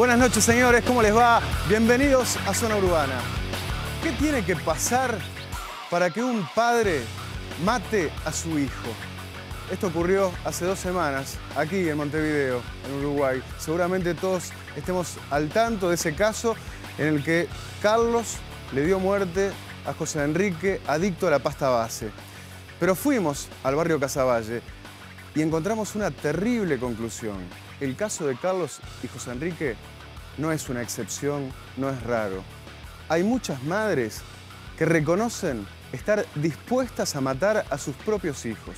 Buenas noches, señores. ¿Cómo les va? Bienvenidos a Zona Urbana. ¿Qué tiene que pasar para que un padre mate a su hijo? Esto ocurrió hace dos semanas, aquí en Montevideo, en Uruguay. Seguramente todos estemos al tanto de ese caso en el que Carlos le dio muerte a José Enrique, adicto a la pasta base. Pero fuimos al barrio Casavalle y encontramos una terrible conclusión. El caso de Carlos y José Enrique no es una excepción, no es raro. Hay muchas madres que reconocen estar dispuestas a matar a sus propios hijos.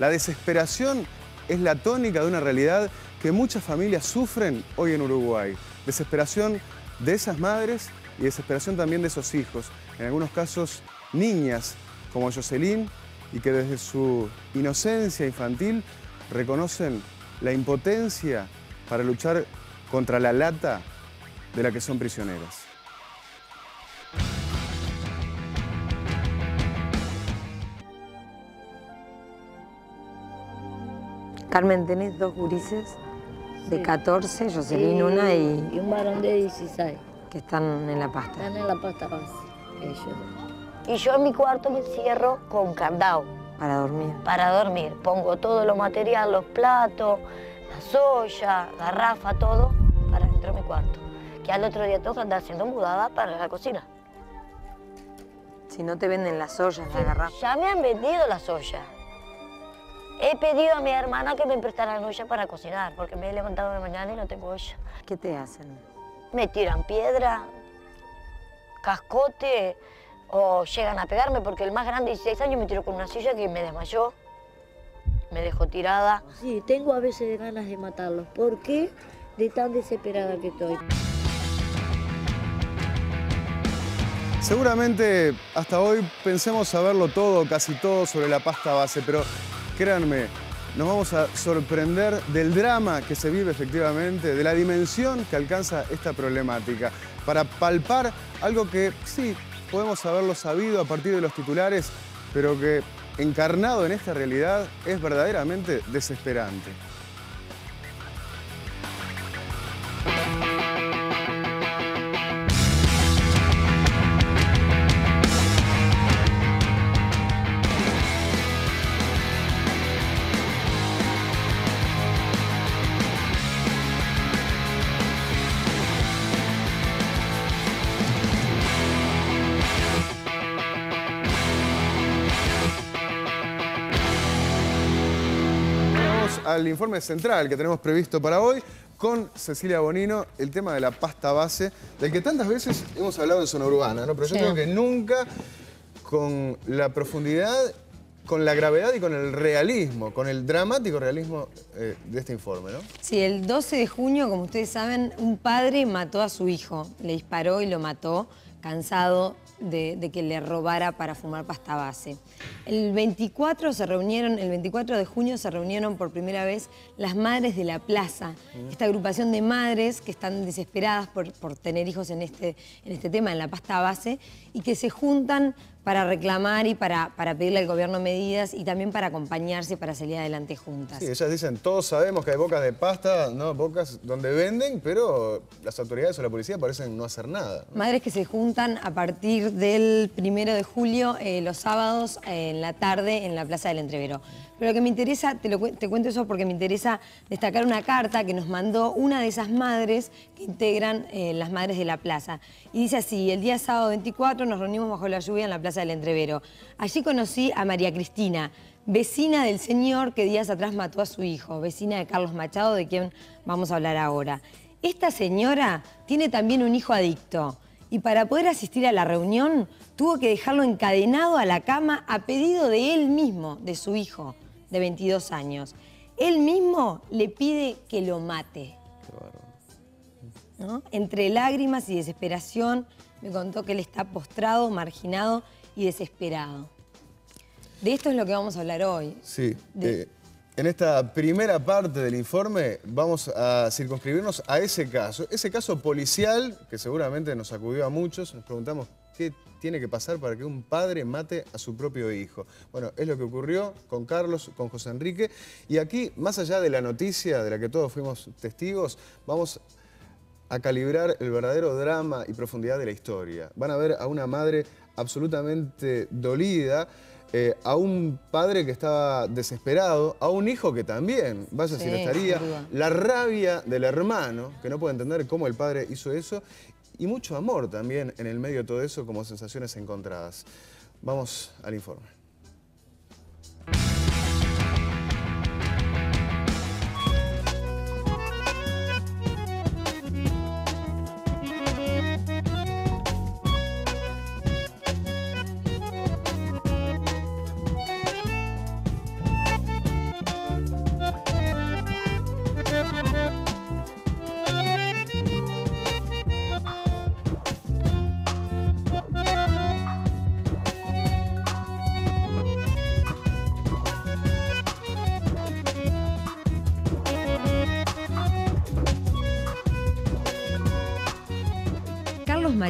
La desesperación es la tónica de una realidad que muchas familias sufren hoy en Uruguay. Desesperación de esas madres y desesperación también de esos hijos. En algunos casos, niñas como Jocelyn y que desde su inocencia infantil reconocen la impotencia para luchar contra la lata de la que son prisioneras. Carmen, tenés dos gurises de 14, Jocelyn una y... Y un varón de 16. que están en la pasta. Están en la pasta base. Ellos. Y yo en mi cuarto me cierro con candado Para dormir. para dormir. Pongo todo lo material, los platos, las ollas, garrafa, todo, para dentro de mi cuarto. Que al otro día tengo que andar haciendo mudada para la cocina. Si no te venden las ollas, la garrafa. Ya me han vendido las ollas. He pedido a mi hermana que me prestaran olla para cocinar, porque me he levantado de mañana y no tengo olla. ¿Qué te hacen? Me tiran piedra, cascote, o llegan a pegarme, porque el más grande, 16 años, me tiró con una silla que me desmayó. Me dejó tirada. Sí, tengo a veces ganas de matarlos. ¿Por qué? De tan desesperada que estoy. Seguramente hasta hoy pensemos saberlo todo, casi todo sobre la pasta base, pero créanme, nos vamos a sorprender del drama que se vive efectivamente, de la dimensión que alcanza esta problemática, para palpar algo que sí, podemos haberlo sabido a partir de los titulares, pero que encarnado en esta realidad es verdaderamente desesperante. Al informe central que tenemos previsto para hoy con Cecilia Bonino, el tema de la pasta base, del que tantas veces hemos hablado en zona urbana, ¿no? Pero yo Sí. creo que nunca con la profundidad, con la gravedad y con el realismo, con el dramático realismo eh, de este informe, ¿no? Sí, el 12 de junio, como ustedes saben, un padre mató a su hijo. Le disparó y lo mató, cansado de, de que le robara para fumar pasta base. El 24 se reunieron, el 24 de junio se reunieron por primera vez las madres de la plaza. Esta agrupación de madres que están desesperadas por, por tener hijos en este, en este tema, en la pasta base, y que se juntan para reclamar y para, para pedirle al gobierno medidas y también para acompañarse para salir adelante juntas. Sí, ellas dicen, todos sabemos que hay bocas de pasta, ¿no? Bocas donde venden, pero las autoridades o la policía parecen no hacer nada. ¿no? Madres que se juntan a partir del primero de julio, eh, los sábados, eh, en la tarde, en la Plaza del Entrevero. Pero lo que me interesa, te, lo, te cuento eso porque me interesa destacar una carta que nos mandó una de esas madres que integran eh, las madres de la plaza. Y dice así, el día sábado 24 nos reunimos bajo la lluvia en la Plaza del Entrevero. Allí conocí a María Cristina, vecina del señor que días atrás mató a su hijo, vecina de Carlos Machado, de quien vamos a hablar ahora. Esta señora tiene también un hijo adicto y para poder asistir a la reunión tuvo que dejarlo encadenado a la cama a pedido de él mismo, de su hijo de 22 años. Él mismo le pide que lo mate. ¿no? Entre lágrimas y desesperación me contó que él está postrado, marginado y desesperado. De esto es lo que vamos a hablar hoy. Sí. De- eh, en esta primera parte del informe vamos a circunscribirnos a ese caso. Ese caso policial que seguramente nos sacudió a muchos. Nos preguntamos qué tiene que pasar para que un padre mate a su propio hijo. Bueno, es lo que ocurrió con Carlos, con José Enrique. Y aquí, más allá de la noticia de la que todos fuimos testigos, vamos a calibrar el verdadero drama y profundidad de la historia. Van a ver a una madre absolutamente dolida, eh, a un padre que estaba desesperado, a un hijo que también, vaya si lo estaría, la rabia del hermano, que no puede entender cómo el padre hizo eso, y mucho amor también en el medio de todo eso como sensaciones encontradas. Vamos al informe.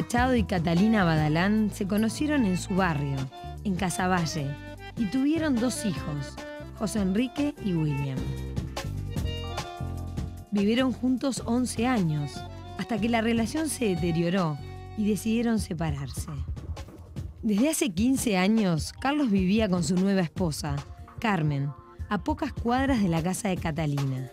Machado y Catalina Badalán se conocieron en su barrio, en Casaballe, y tuvieron dos hijos, José Enrique y William. Vivieron juntos 11 años, hasta que la relación se deterioró y decidieron separarse. Desde hace 15 años, Carlos vivía con su nueva esposa, Carmen, a pocas cuadras de la casa de Catalina.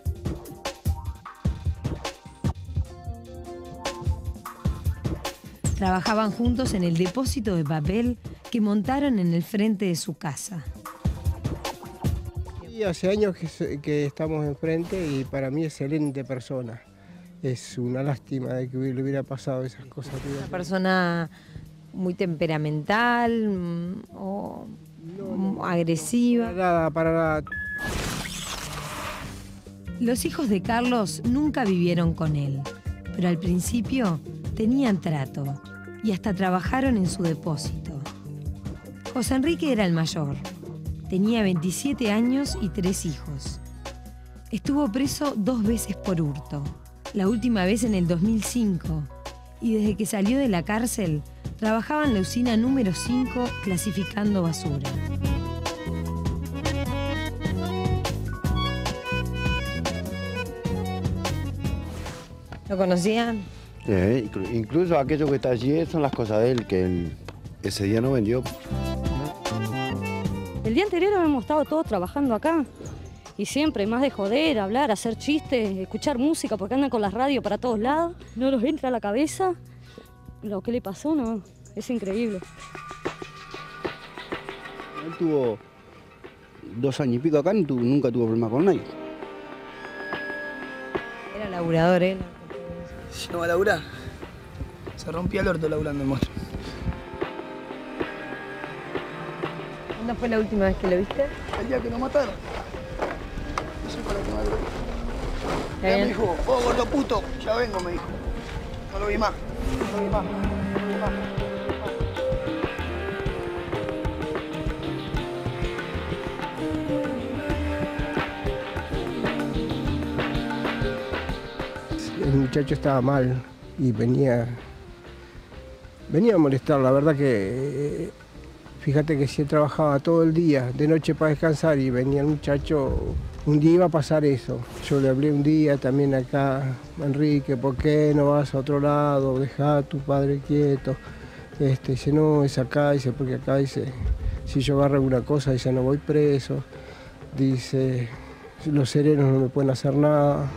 Trabajaban juntos en el depósito de papel que montaron en el frente de su casa. Y hace años que, estamos enfrente y para mí es excelente persona. Es una lástima de que le hubiera pasado esas cosas. Una persona muy temperamental mm, o agresiva. Para nada, para nada. Los hijos de Carlos nunca vivieron con él, pero al principio tenían trato y hasta trabajaron en su depósito. José Enrique era el mayor. Tenía 27 años y tres hijos. Estuvo preso dos veces por hurto, la última vez en el 2005, y desde que salió de la cárcel trabajaba en la usina número 5 clasificando basura. ¿Lo conocían? Incluso aquello que está allí son las cosas de él, que él ese día no vendió. El día anterior habíamos estado todos trabajando acá. Y siempre, más de joder, hablar, hacer chistes, escuchar música, porque andan con las radios para todos lados. No los entra a la cabeza. Lo que le pasó, no, es increíble. Él tuvo dos años y pico acá, y nunca tuvo problema con nadie. Era laburador, ¿eh? Si no va a laburar. Se rompía el orto laburando el monstruo. ¿Cuándo fue la última vez que lo viste? El día que lo mataron. No sé la última vez Ya me dijo, oh gordo puto, ya vengo, me dijo. No lo vi más. No lo vi más. No lo vi más. El muchacho estaba mal y venía, venía a molestar. La verdad que, fíjate que si trabajaba todo el día, de noche para descansar y venía el muchacho, un día iba a pasar eso. Yo le hablé un día también acá, Enrique, ¿por qué no vas a otro lado? Deja a tu padre quieto. Este, dice, no, es acá, dice, porque acá dice, si yo agarro alguna cosa, dice, no voy preso. Dice, los serenos no me pueden hacer nada.